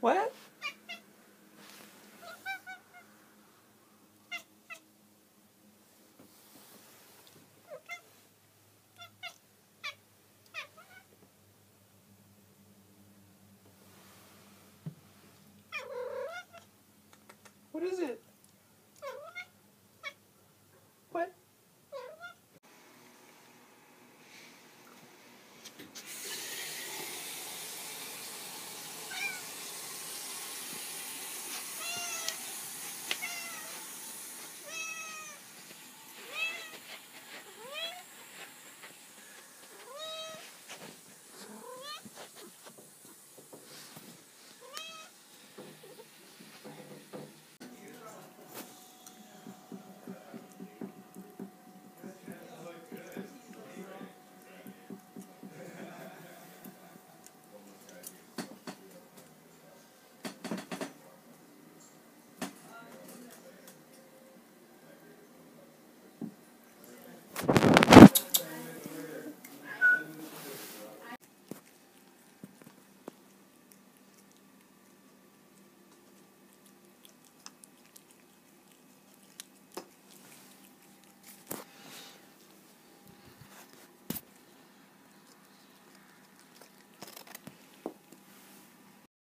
What?